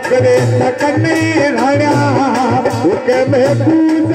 अरे टोकरे सकने राण्या उके में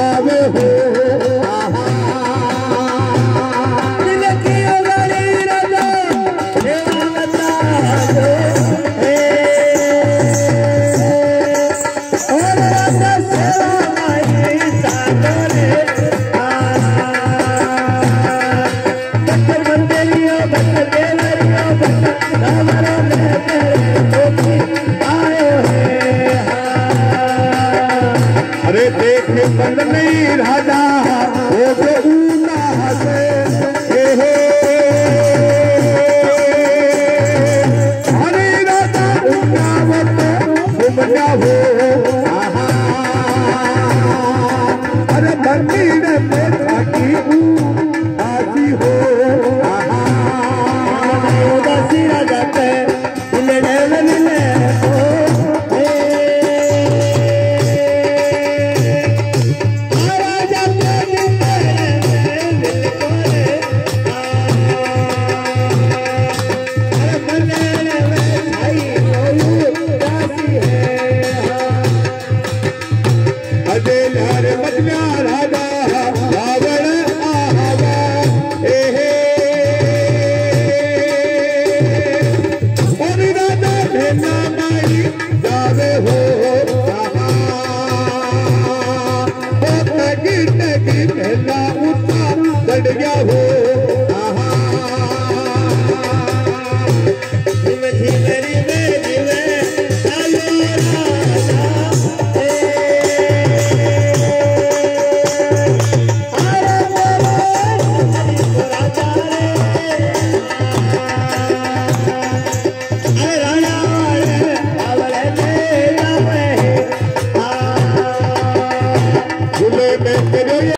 have you देख मन में राधा हो जो ऊना हसे हे हो हरे राधा ऊना वत घुमना हो अरे मंदिर में थाकी आजी हो आहा बसी राजा पे दिल ने